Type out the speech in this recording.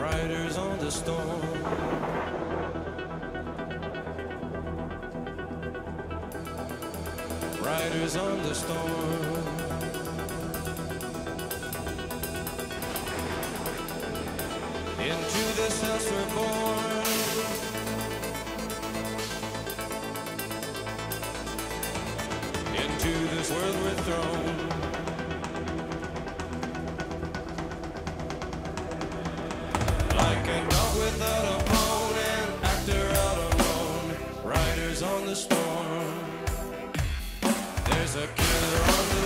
Riders on the storm. Riders on the storm. Into this house we're born. Into this world we're thrown. Without a bone, an actor out alone. Riders on the storm. There's a killer on the